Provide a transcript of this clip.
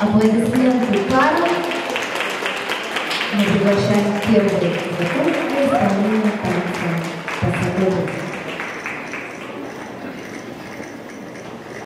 Аплодисменты пару. Мы приглашаем первую знакомую а исполнение танца «Посадовость».